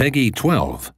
Peggy 12.